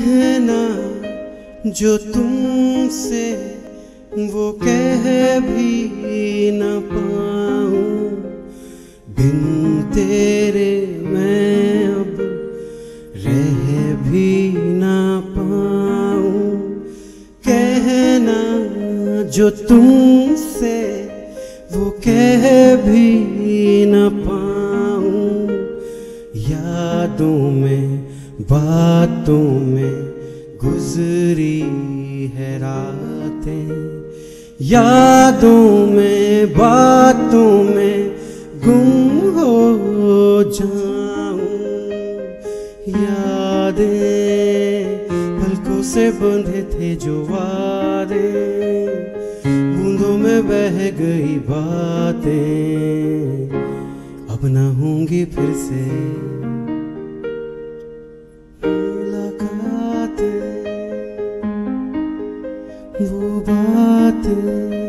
कहना जो तुमसे वो कह भी न पाऊँ। बिन तेरे मैं अब रह भी न पाऊँ। कहना जो तुमसे वो कह भी न पाऊँ। यादों में, बातों में गुजरी है रातें। यादों में, बातों में गुम हो जाऊँ। यादें, पलकों से बंधे थे जो वादे। बूंदों में बह गई बातें। अब ना होंगी फिर से मुलाकातें वो बातें